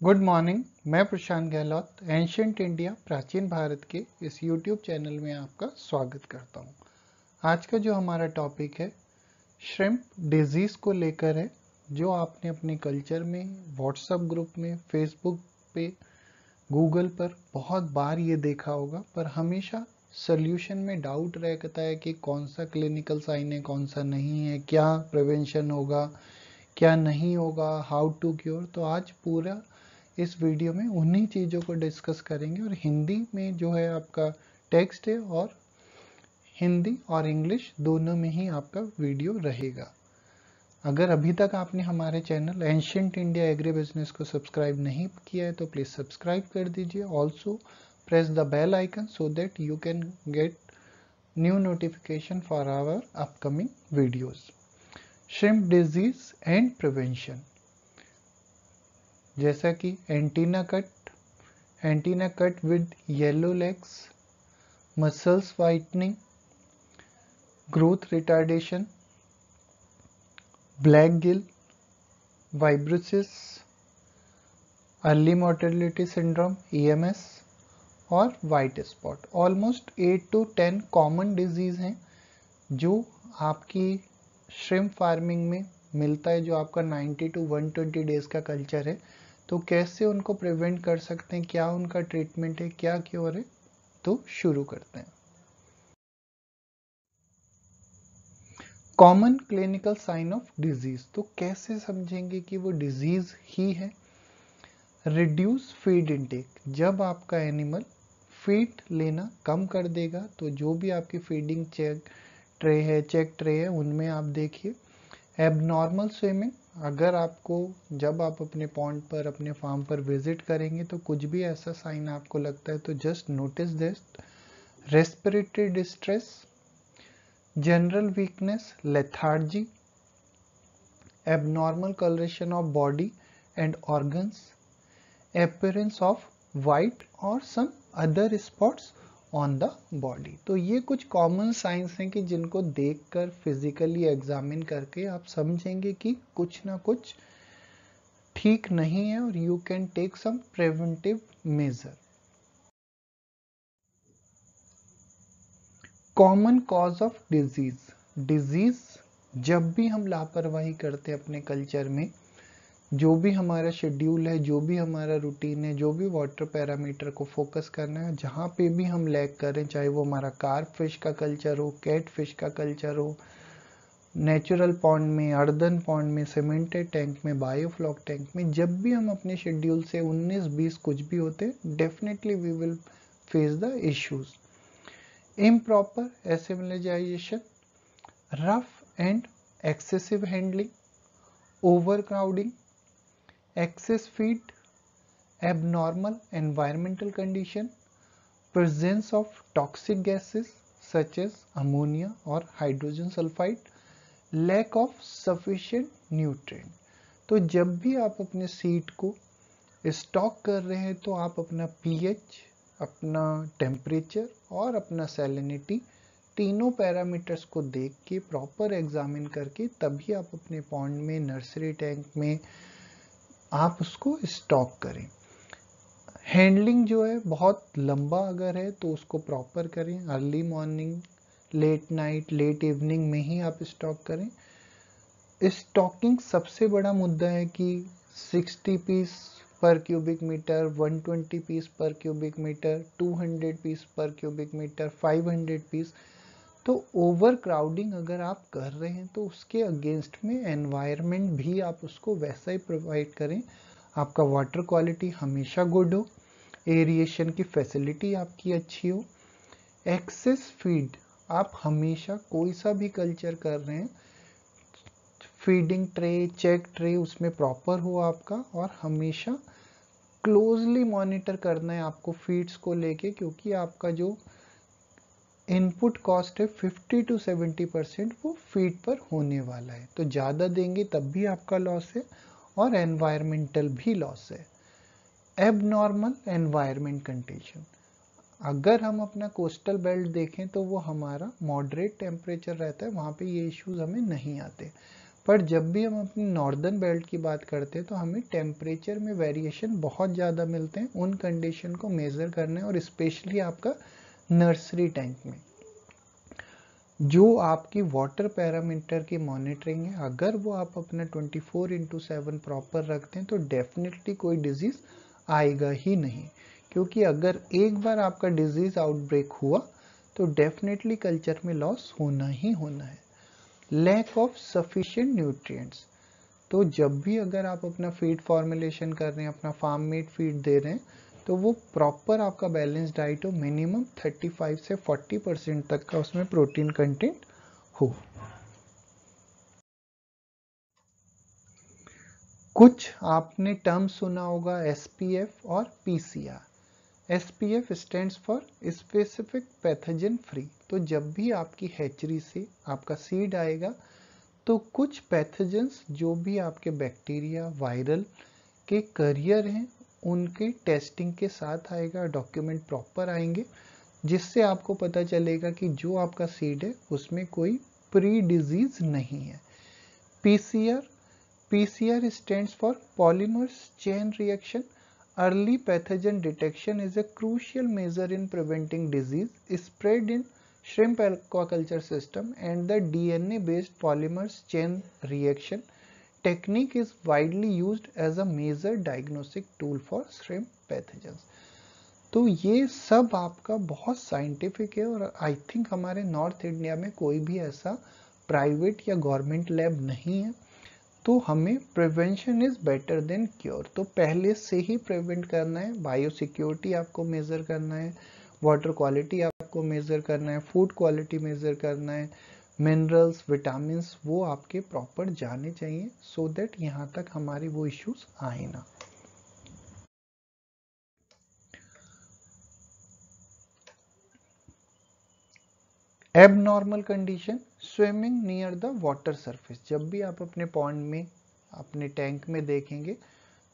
Good morning मैं प्रशांत Gehlot ancient India प्राचीन भारत के इस यूट्यूब चैनल में आपका स्वागत करता हूँ। आज का जो हमारा टॉपिक है श्रिम्प डिज़ीज़ को लेकर है, जो आपने अपने कल्चर में व्हाट्सएप ग्रुप में फेसबुक पे गूगल पर बहुत बार ये देखा होगा, पर हमेशा सोल्यूशन में डाउट रहता है कि कौन सा क्लिनिकल साइन है, कौन सा नहीं है, क्या प्रिवेंशन होगा, क्या नहीं होगा हाउ टू क्योर तो आज पूरा इस वीडियो में उन्हीं चीज़ों को डिस्कस करेंगे और हिंदी में जो है आपका टेक्स्ट है और हिंदी और इंग्लिश दोनों में ही आपका वीडियो रहेगा। अगर अभी तक आपने हमारे channel ancient India agri business को सब्सक्राइब नहीं किया है तो प्लीज़ सब्सक्राइब कर दीजिए। Also press the bell icon so that you can get new notification for our upcoming videos shrimp disease and prevention जैसा कि antenna cut antenna cut with yellow legs muscles whitening growth retardation black gill vibriosis early mortality syndrome EMS और white spot almost eight to ten common disease हैं जो आपकी shrimp farming में मिलता है, जो आपका 90 टू 120 डेज़ का कल्चर है। तो कैसे उनको प्रिवेंट कर सकते हैं? क्या उनका ट्रीटमेंट है? क्या क्योर है? तो शुरू करते हैं। Common clinical sign of disease तो कैसे समझेंगे कि वो डिज़ीज़ ही है? रिड्यूस फ़ीड इनटेक जब आपका एनिमल फ़ीड लेना कम कर देगा तो जो भी आपकी फीडिंग चेक ट्रे है चेक ट्रे है, उनमें आप देखिए। एबनॉर्मल स्विमिंग अगर आपको, जब आप अपने पॉइंट पर, अपने फार्म पर विज़िट करेंगे तो कुछ भी ऐसा साइन आपको लगता है तो just notice this respiratory distress general weakness lethargy abnormal colouration of body and organs appearance of white और some other spots on the body तो ये कुछ कॉमन साइंस हैं कि जिनको देखकर फिजिकली एग्जामिन करके आप समझेंगे कि कुछ ना कुछ ठीक नहीं है और you can take some preventive measure common cause of disease disease जब भी हम लापरवाही करते हैं अपने कल्चर में जो भी हमारा शेड्यूल है, जो भी हमारा रूटीन है, जो भी वाटर पैरामीटर को फोकस करना है, जहाँ पे भी हम लैग करें, चाहे वो हमारा कार्प फ़िश का कल्चर हो कैट फ़िश का कल्चर हो नेचुरल पॉन्ड में, अर्दन पॉन्ड में सीमेंटेड टैंक में बायोफ्लॉक टैंक में, जब भी हम अपने शेड्यूल से 19-20 कुछ भी होते definitely we will face the issues improper assimilation rough and excessive handling over crowding excess feed abnormal environmental condition presence of toxic gases such as ammonia और hydrogen sulphide lack of sufficient nutrient तो जब भी आप अपने seed को stock कर रहे हैं तो आप अपना पीएच अपना टेम्परेचर और अपना सेलिनिटी तीनों पैरामीटर्स को देख के प्रॉपर एग्जामिन करके, तभी आप अपने पॉन्ड में नर्सरी टैंक में आप उसको स्टॉक करें। हैंडलिंग जो है, बहुत लंबा अगर है तो उसको प्रॉपर करें। Early morning, late night, late evening में ही आप स्टॉक करें। स्टॉकिंग सबसे बड़ा मुद्दा है कि 60 पीस पर क्यूबिक मीटर 120 पीस पर क्यूबिक मीटर 200 पीस पर क्यूबिक मीटर 500 पीस तो ओवर क्राउडिंग अगर आप कर रहे हैं तो उसके अगेंस्ट में एनवायरनमेंट भी आप उसको वैसा ही प्रोवाइड करें। आपका वाटर क्वालिटी हमेशा गुड हो एरिएशन की फैसिलिटी आपकी अच्छी हो। एक्सेस फ़ीड आप हमेशा कोई सा भी कल्चर कर रहे हैं फीडिंग ट्रे चेक ट्रे उसमें प्रॉपर हो आपका और हमेशा क्लोजली मॉनिटर करना है आपको फीड्स को लेके, क्योंकि आपका जो इनपुट कॉस्ट है 50 टू 70 परसेंट, वो फ़ीड पर होने वाला है। तो ज़्यादा देंगे तब भी आपका लॉस है और एनवायरमेंटल भी लॉस है। एब नॉर्मल एनवायरमेंट कंडीशन अगर हम अपना कोस्टल बेल्ट देखें तो वो हमारा मॉडरेट टेम्परेचर रहता है, वहाँ पे ये इश्यूज़ हमें नहीं आते। पर जब भी हम अपनी नॉर्दर्न बेल्ट की बात करते हैं तो हमें टेम्परेचर में वेरिएशन बहुत ज़्यादा मिलते हैं, उन कंडीशन को मेज़र करना है और स्पेशली आपका नर्सरी टैंक में। जो आपकी वाटर पैरामीटर की मॉनिटरिंग है, अगर वो आप अपना 24 फोर इंटू सेवन प्रॉपर रखते हैं तो डेफिनेटली कोई डिज़ीज़ आएगा ही नहीं। क्योंकि अगर एक बार आपका डिज़ीज़ आउटब्रेक हुआ तो डेफिनेटली कल्चर में लॉस होना ही होना है। Lack of sufficient nutrients. तो जब भी अगर आप अपना फ़ीड फॉर्मुलेशन कर रहे हैं, अपना फार्म मेड फ़ीड दे रहे हैं तो वो प्रॉपर आपका बैलेंस डाइट हो मिनिमम 35 से 40 परसेंट तक का उसमें प्रोटीन कंटेंट हो। कुछ आपने टर्म सुना होगा एसपीएफ और PCR SPF stands for specific pathogen free तो जब भी आपकी हैचरी से आपका सीड आएगा तो कुछ पैथोजेंस जो भी आपके बैक्टीरिया वायरल के करियर हैं उनके टेस्टिंग के साथ आएगा, डॉक्यूमेंट प्रॉपर आएँगे, जिससे आपको पता चलेगा कि जो आपका सीड है, उसमें कोई प्री डिज़ीज़ नहीं है। PCR PCR stands for polymerase chain reaction early pathogen detection is a crucial measure in preventing disease spread in shrimp aquaculture system and the D N A based polymerase chain reaction technique is widely used as a major diagnostic tool for shrimp pathogens. तो ये सब आपका बहुत scientific है और I think हमारे north India में कोई भी ऐसा प्राइवेट या गवर्नमेंट लैब नहीं है। तो हमें prevention is better than cure तो पहले से ही प्रिवेंट करना है बायो सिक्योरिटी आपको मेजर करना है वाटर क्वालिटी आपको मेजर करना है फ़ूड क्वालिटी मेजर करना है। मिनरल्स विटामिन वो आपके प्रॉपर जाने चाहिए सो so दैट यहाँ तक हमारी वो इश्यूज़ आए ना। Abnormal condition swimming near the water surface जब भी आप अपने पॉन्ड में, अपने टैंक में देखेंगे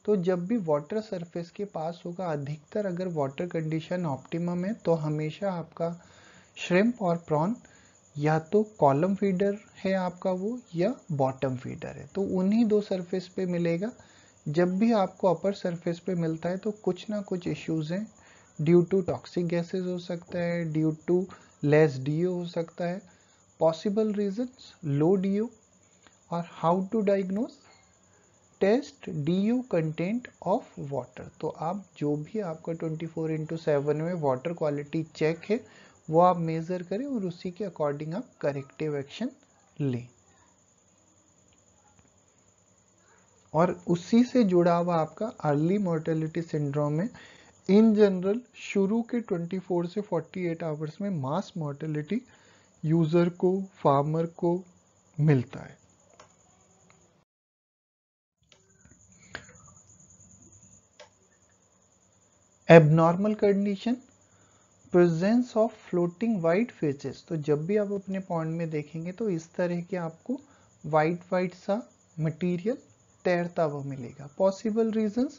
तो जब भी वाटर सरफेस के पास होगा, अधिकतर अगर वाटर कंडीशन ऑप्टिमम है तो हमेशा आपका श्रिम्प और प्रॉन या तो कॉलम फीडर है आपका वो, या बॉटम फीडर है। तो उन्हीं दो सरफेस पे मिलेगा। जब भी आपको अपर सरफेस पे मिलता है तो कुछ ना कुछ इश्यूज़ हैं। ड्यू टू टॉक्सिक गैसेस हो सकता है ड्यू टू लेस डीओ हो सकता है। पॉसिबल रीजंस लो डीओ और how to diagnose test DO content of water तो आप जो भी आपका 24 फोर इंटू सेवन में वाटर क्वालिटी चेक है वो आप मेजर करें और उसी के अकॉर्डिंग आप करेक्टिव एक्शन लें। और उसी से जुड़ा हुआ आपका अर्ली मोर्टेलिटी सिंड्रोम है इन जनरल शुरू के 24 से 48 आवर्स में मास मोर्टेलिटी यूज़र को फार्मर को मिलता है। Abnormal condition presence of floating white faeces तो जब भी आप अपने पॉइंट में देखेंगे तो इस तरह के आपको वाइट वाइट सा मटेरियल तैरता हुआ मिलेगा। Possible reasons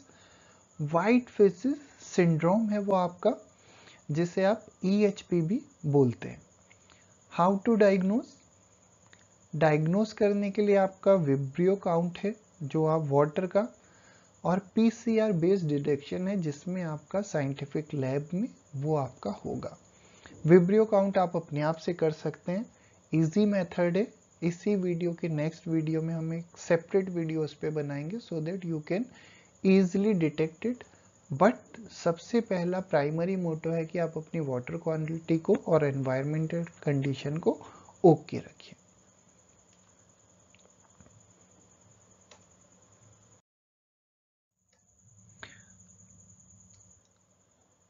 white faeces syndrome है वो आपका, जिसे आप ई e भी बोलते हैं। हाउ टू डायग्नोज डायग्नोज करने के लिए आपका विब्रियो काउंट है, जो आप वाटर का और पीसीआर बेस्ड डिटेक्शन है जिसमें आपका साइंटिफिक लैब में वो आपका होगा। विब्रियो काउंट आप अपने आप से कर सकते हैं। इजी मेथड है। इसी वीडियो के नेक्स्ट वीडियो में हम एक सेपरेट वीडियो उस पर बनाएँगे so that you can easily detect it but सबसे पहला प्राइमरी मोटो है कि आप अपनी वाटर क्वांटिटी को और एनवायरमेंटल कंडीशन को ओके रखिए।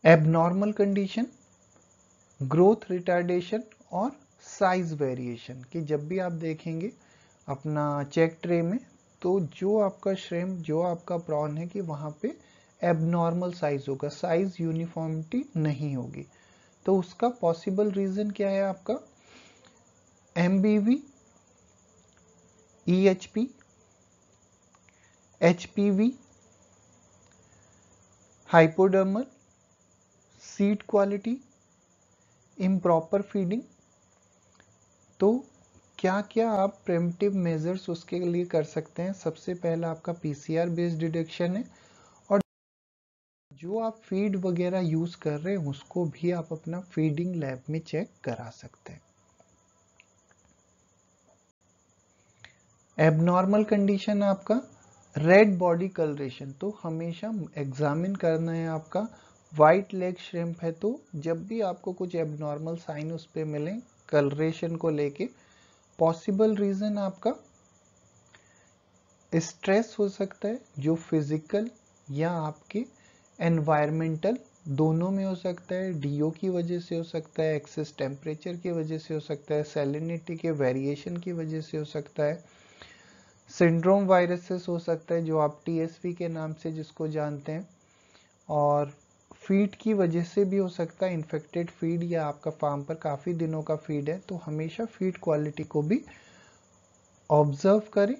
एबनॉर्मल कंडीशन ग्रोथ रिटार्डेशन और साइज़ वेरिएशन कि जब भी आप देखेंगे अपना चेक ट्रे में तो जो आपका श्रेम जो आपका प्रॉन है कि वहाँ पे एबनॉर्मल साइज़ होगा। साइज़ यूनिफॉर्मिटी नहीं होगी। तो उसका पॉसिबल रीजन क्या है आपका? M B V E H P H P V hypodermal seed quality improper feeding तो क्या क्या आप प्रिमिटिव मेजर्स उसके लिए कर सकते हैं? सबसे पहला आपका पीसीआर बेस्ड डिटेक्शन है और जो आप फ़ीड वगैरह यूज़ कर रहे हैं, उसको भी आप अपना फीडिंग लैब में चेक करा सकते हैं। एबनॉर्मल कंडीशन आपका रेड बॉडी कलरेशन तो हमेशा एग्जामिन करना है आपका वाइट लेग श्रिम्प है तो जब भी आपको कुछ एबनॉर्मल साइन उस पर मिले कलरेशन को लेके पॉसिबल रीजन आपका स्ट्रेस हो सकता है, जो फ़िज़िकल या आपके एनवायरमेंटल दोनों में हो सकता है डीओ की वजह से हो सकता है एक्सेस टेम्परेचर की वजह से हो सकता है सेलिनिटी के वेरिएशन की वजह से हो सकता है सिंड्रोम वायरसेस हो सकता है, जो आप टीएसवी के नाम से जिसको जानते हैं, और फ़ीड की वजह से भी हो सकता है इन्फेक्टेड फ़ीड या आपका फार्म पर काफ़ी दिनों का फ़ीड है तो हमेशा फ़ीड क्वालिटी को भी ऑब्ज़र्व करें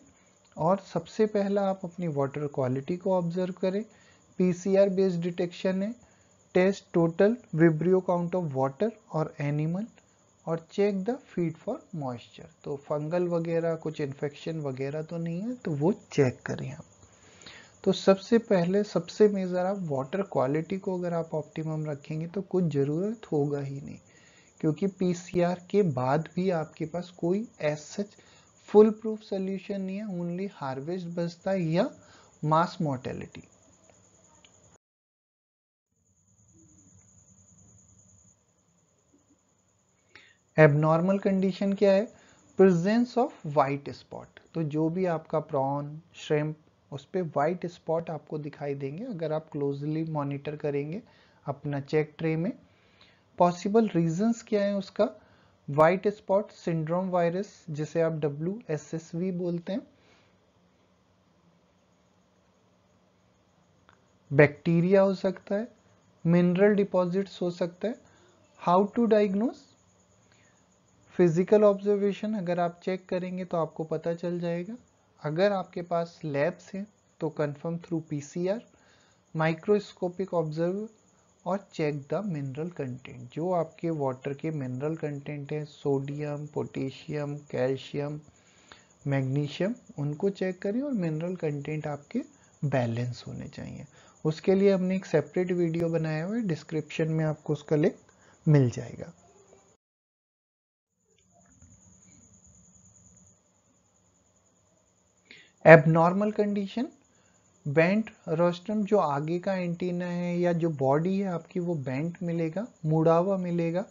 और सबसे पहला आप अपनी वाटर क्वालिटी को ऑब्ज़र्व करें। पीसीआर बेस्ड डिटेक्शन है test total vibrio count of water और एनिमल और check the feed for moisture तो फंगल वगैरह, कुछ इन्फेक्शन वगैरह तो नहीं है तो वो चेक करें आप। तो सबसे पहले, सबसे मेजर आप वाटर क्वालिटी को अगर आप ऑप्टिमम रखेंगे तो कुछ ज़रूरत होगा ही नहीं। क्योंकि पीसीआर के बाद भी आपके पास कोई as such full proof solution नहीं है ओनली हार्वेस्ट बचता है या मास मोर्टेलिटी एबनॉर्मल कंडीशन क्या है? प्रेजेंस ऑफ़ वाइट स्पॉट तो जो भी आपका प्रॉन श्रिम्प उस पर वाइट स्पॉट आपको दिखाई देंगे। अगर आप क्लोजली मॉनिटर करेंगे अपना चेक ट्रे में पॉसिबल रीजंस क्या है उसका? वाइट स्पॉट सिंड्रोम वायरस जिसे आप डब्ल्यू एस एस वी बोलते हैं। बैक्टीरिया हो सकता है मिनरल डिपॉजिट्स हो सकता है। How to diagnose physical observation अगर आप चेक करेंगे तो आपको पता चल जाएगा। अगर आपके पास लैब्स हैं तो confirm through PCR microscopic observe और चेक द मिनरल कंटेंट जो आपके वाटर के मिनरल कंटेंट हैं सोडियम पोटेशियम कैल्शियम मैग्नीशियम उनको चेक करें और मिनरल कंटेंट आपके बैलेंस होने चाहिए। उसके लिए हमने एक सेपरेट वीडियो बनाया हुआ है डिस्क्रिप्शन में आपको उसका लिंक मिल जाएगा। एबनॉर्मल कंडीशन बेंट रोस्टम जो आगे का एंटीना है या जो बॉडी है आपकी वो बेंट मिलेगा, मुड़ावा मिलेगा।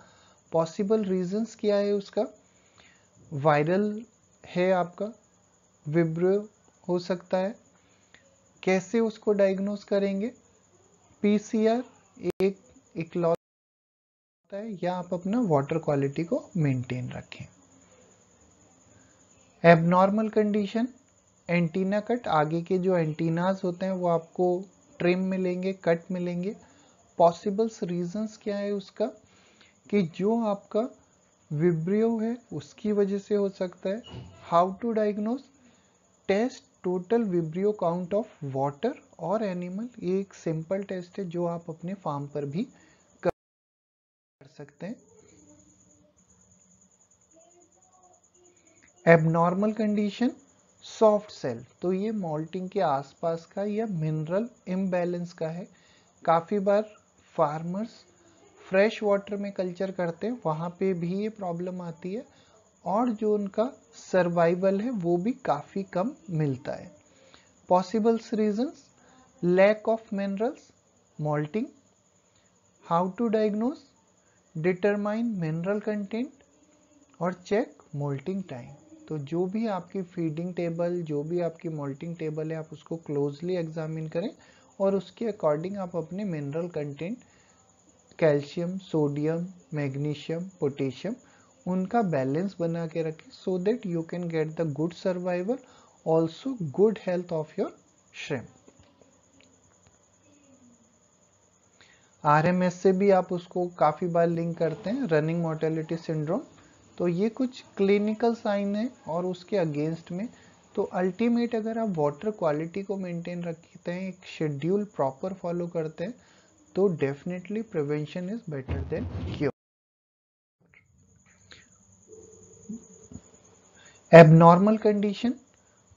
पॉसिबल रीजंस क्या है उसका? वायरल है आपका विब्रो हो सकता है। कैसे उसको डायग्नोस करेंगे? पीसीआर एक इकलौता है, या आप अपना वाटर क्वालिटी को मेंटेन रखें। एबनॉर्मल कंडीशन एंटीना कट, आगे के जो एंटीनाज होते हैं वो आपको ट्रिम मिलेंगे कट मिलेंगे। पॉसिबल्स रीजंस क्या है उसका? कि जो आपका विब्रियो है, उसकी वजह से हो सकता है। How to diagnose test total vibrio count of water और एनिमल ये एक सिंपल टेस्ट है जो आप अपने फार्म पर भी कर सकते हैं। एबनॉर्मल कंडीशन सॉफ्ट सेल तो ये मोल्टिंग के आसपास का, या मिनरल इम्बैलेंस का है। काफ़ी बार फार्मर्स फ्रेश वाटर में कल्चर करते हैं, वहाँ पे भी ये प्रॉब्लम आती है, और जो उनका सर्वाइवल है, वो भी काफ़ी कम मिलता है। Possibles reasons, lack of minerals, moulting, how to diagnose, determine mineral content, और चेक मोल्टिंग टाइम। तो जो भी आपकी फीडिंग टेबल जो भी आपकी मोल्टिंग टेबल है, आप उसको क्लोजली एग्जामिन करें और उसके अकॉर्डिंग आप अपने mineral content calcium sodium magnesium potassium उनका बैलेंस बना के रखें so that you can get the good survival also good health of your shrimp are से भी आप उसको काफ़ी बार लिंक करते हैं रनिंग मोर्टेलिटी सिंड्रोम तो ये कुछ क्लिनिकल साइन है और उसके अगेंस्ट में तो अल्टीमेट अगर आप वाटर क्वालिटी को मेंटेन रखते हैं, एक शेड्यूल प्रॉपर फॉलो करते हैं तो definitely prevention is better than cure abnormal condition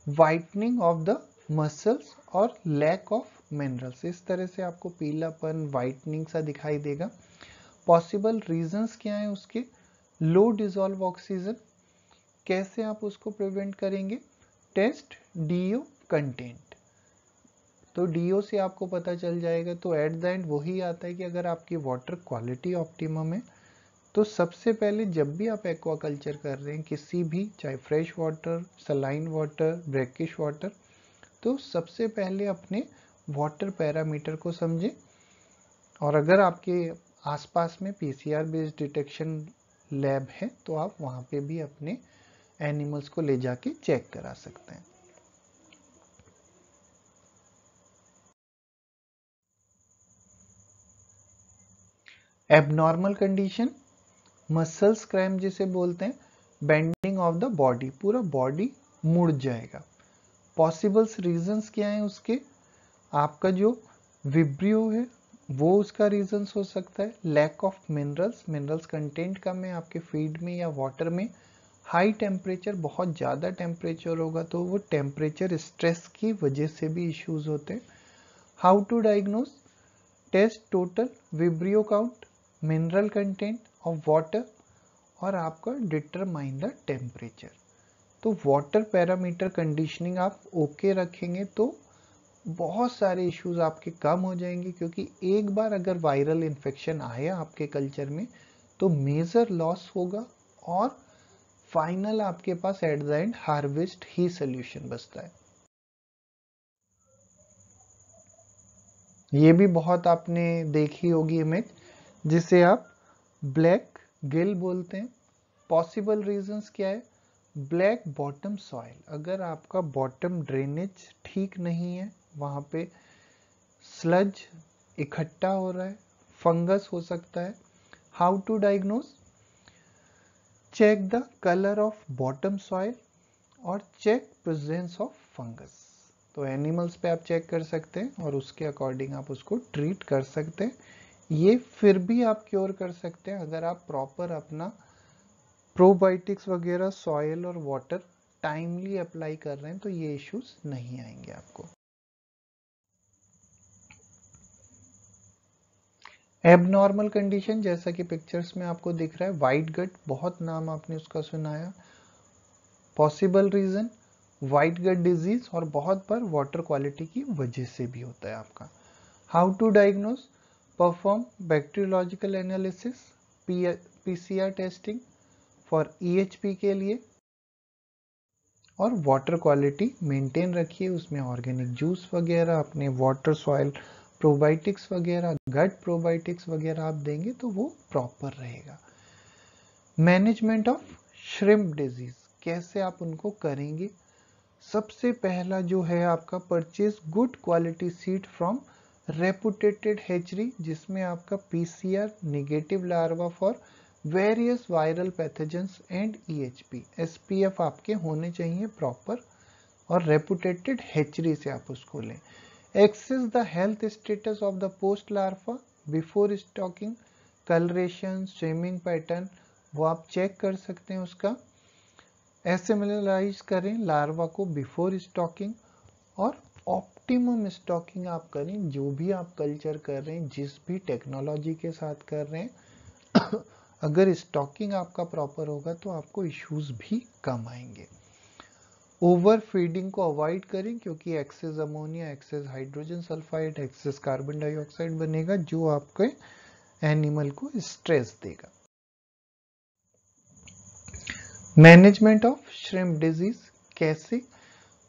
whitening of the muscles और लैक ऑफ़ मिनरल्स इस तरह से आपको पीलापन वाइटनिंग सा दिखाई देगा। पॉसिबल रीजंस क्या है उसके? लो डिजोल्व ऑक्सीजन कैसे आप उसको प्रिवेंट करेंगे? टेस्ट डीओ कंटेंट तो डीओ से आपको पता चल जाएगा तो एट द एंड वही आता है कि अगर आपकी वाटर क्वालिटी ऑप्टिमम है तो सबसे पहले जब भी आप एक्वाकल्चर कर रहे हैं, किसी भी, चाहे fresh water saline water brackish water तो सबसे पहले अपने वाटर पैरामीटर को समझें। और अगर आपके आसपास में पीसीआर बेस्ड डिटेक्शन लैब है तो आप वहाँ पे भी अपने एनिमल्स को ले जाके चेक करा सकते हैं। एबनॉर्मल कंडीशन मसल्स क्रैम जिसे बोलते हैं बेंडिंग ऑफ़ द बॉडी पूरा बॉडी मुड़ जाएगा। पॉसिबल्स रीजंस क्या है उसके? आपका जो विब्रियो है वो उसका रीजंस हो सकता है। Lack of minerals minerals content कम है आपके फ़ीड में या वाटर में हाई टेम्परेचर बहुत ज़्यादा टेम्परेचर होगा तो वो टेम्परेचर स्ट्रेस की वजह से भी इश्यूज़ होते हैं। How to diagnose test total vibrio count mineral content of water और आपका डिटरमाइन द टेम्परेचर तो वाटर पैरामीटर कंडीशनिंग आप ओके okay रखेंगे तो बहुत सारे इश्यूज़ आपके कम हो जाएँगे, क्योंकि एक बार अगर वायरल इन्फेक्शन आया आपके कल्चर में तो मेजर लॉस होगा और फाइनल आपके पास एट द एंड हार्वेस्ट ही सोल्यूशन बचता है। ये भी बहुत आपने देखी होगी इमेज जिसे आप ब्लैक गिल बोलते हैं। पॉसिबल रीजंस क्या है? ब्लैक बॉटम सॉइल अगर आपका बॉटम ड्रेनेज ठीक नहीं है वहाँ पे स्लज इकट्ठा हो रहा है फंगस हो सकता है। How to diagnose check the colour of bottom soil और चेक प्रेजेंस ऑफ़ फंगस तो एनिमल्स पे आप चेक कर सकते हैं और उसके अकॉर्डिंग आप उसको ट्रीट कर सकते हैं। ये फिर भी आप क्योर कर सकते हैं अगर आप प्रॉपर अपना प्रोबायोटिक्स वगैरह सॉयल और वाटर टाइमली अप्लाई कर रहे हैं तो ये इश्यूज़ नहीं आएँगे आपको। एबनॉर्मल कंडीशन जैसा कि पिक्चर्स में आपको दिख रहा है वाइट गट बहुत नाम आपने उसका सुनाया। Possible reason white gut disease और बहुत बार वाटर क्वालिटी की वजह से भी होता है आपका। How to diagnose perform bacteriological analysis PCR testing for EHP के लिए और वाटर क्वालिटी मेंटेन रखिए, उसमें ऑर्गेनिक जूस वगैरह, अपने वाटर सॉइल प्रोबायोटिक्स वगैरह गट प्रोबायोटिक्स वगैरह आप देंगे तो वो प्रॉपर रहेगा। मैनेजमेंट ऑफ़ श्रिम्प डिज़ीज़ कैसे आप उनको करेंगे? सबसे पहला जो है आपका purchase good quality seed from reputed hatchery जिसमें आपका PCR negative larva for various viral pathogens and EHP SPF आपके होने चाहिए प्रॉपर और रेपुटेटेड हेचरी से आप उसको लें। Access the health status of the post larva before stocking, coloration, swimming pattern वो आप चेक कर सकते हैं उसका। एसेमिलाइज करें लार्वा को बिफोर स्टॉकिंग और ऑप्टिमम स्टॉकिंग आप करें जो भी आप कल्चर कर रहे हैं जिस भी टेक्नोलॉजी के साथ कर रहे हैं। अगर स्टॉकिंग आपका प्रॉपर होगा तो आपको इश्यूज़ भी कम आएँगे। ओवर फीडिंग को अवॉइड करें, क्योंकि excess ammonia excess hydrogen sulphide excess carbon dioxide बनेगा, जो आपके एनिमल को स्ट्रेस देगा। मैनेजमेंट ऑफ़ श्रिम्प डिज़ीज़ कैसे?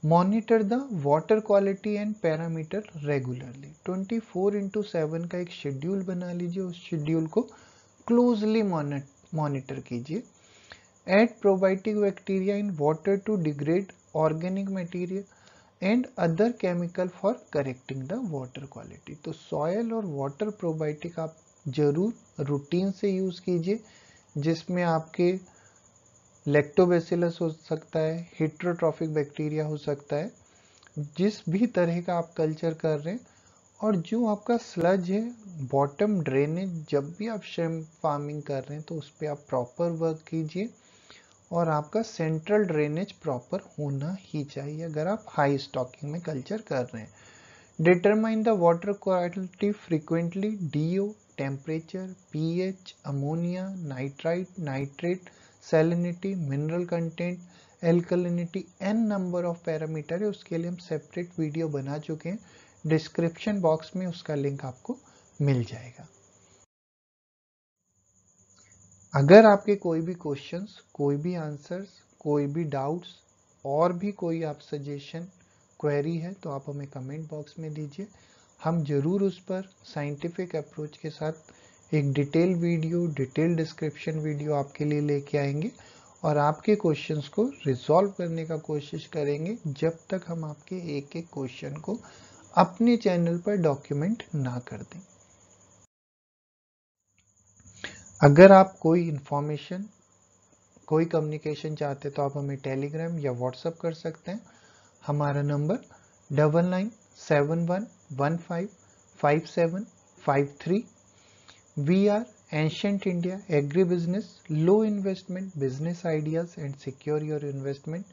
Monitor the water quality and parameter regularly 24 four into seven का एक शेड्यूल बना लीजिए, उस शेड्यूल को क्लोजली मॉनिटर कीजिए। Add probiotic bacteria in water to degrade organic material and other chemical for correcting the water quality तो soil और water probiotic आप ज़रूर रूटीन से यूज़ कीजिए, जिसमें आपके लेक्टोबेसिलस हो सकता है हिट्रोट्रॉफिक बैक्टीरिया हो सकता है, जिस भी तरह का आप कल्चर कर रहे हैं, और जो आपका स्लज है बॉटम ड्रेनेज जब भी आप शेम फ़ार्मिंग कर रहे हैं तो उस पर आप प्रॉपर वर्क कीजिए। और आपका सेंट्रल ड्रेनेज प्रॉपर होना ही चाहिए अगर आप हाई स्टॉकिंग में कल्चर कर रहे हैं। Determine the water quality frequently DO temperature pH ammonia nitrite nitrate salinity mineral content alkalinity N number of parameter है, उसके लिए हम सेपरेट वीडियो बना चुके हैं। डिस्क्रिप्शन बॉक्स में उसका लिंक आपको मिल जाएगा। अगर आपके कोई भी क्वेश्चंस कोई भी आंसर्स कोई भी डाउट्स और भी कोई आप सजेशन क्वेरी है तो आप हमें कमेंट बॉक्स में दीजिए। हम ज़रूर उस पर साइंटिफिक अप्रोच के साथ एक detail video detail description video आपके लिए लेके आएँगे और आपके क्वेश्चंस को रिजॉल्व करने का कोशिश करेंगे जब तक हम आपके एक एक क्वेश्चन को अपने चैनल पर डॉक्यूमेंट ना कर दें। अगर आप कोई इंफॉर्मेशन कोई कम्युनिकेशन चाहते तो आप हमें टेलीग्राम या व्हाट्सअप कर सकते हैं। हमारा number double nine seven one one five five seven five three we are ancient India agri business low investment business ideas and secure your investment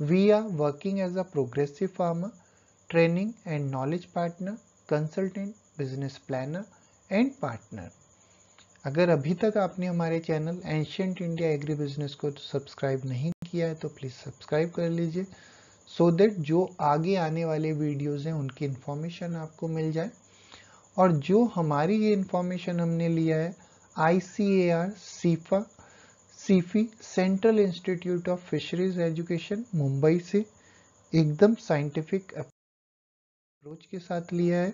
we are working as a progressive farmer training and knowledge partner consultant business planner and partner अगर अभी तक आपने हमारे channel ancient India agri business को subscribe नहीं किया है तो प्लीज़ सब्सक्राइब कर लीजिए सो देट जो आगे आने वाले वीडियोस हैं, उनकी इन्फॉर्मेशन आपको मिल जाए। और जो हमारी ये इन्फॉर्मेशन हमने लिया है I C A R CIFA CIFE central institute of fisheries education Mumbai से, एकदम साइंटिफिक अप्रोच के साथ लिया है।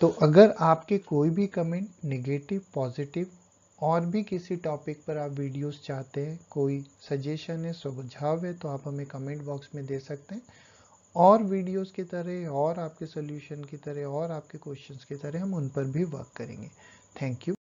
तो अगर आपके कोई भी कमेंट नेगेटिव पॉजिटिव और भी किसी टॉपिक पर आप वीडियोस चाहते हैं, कोई सजेशन है, सुझाव है तो आप हमें कमेंट बॉक्स में दे सकते हैं। और वीडियोस की तरह, और आपके सोल्यूशन की तरह, और आपके क्वेश्चंस की तरह हम उन पर भी वर्क करेंगे। Thank you